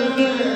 Amen.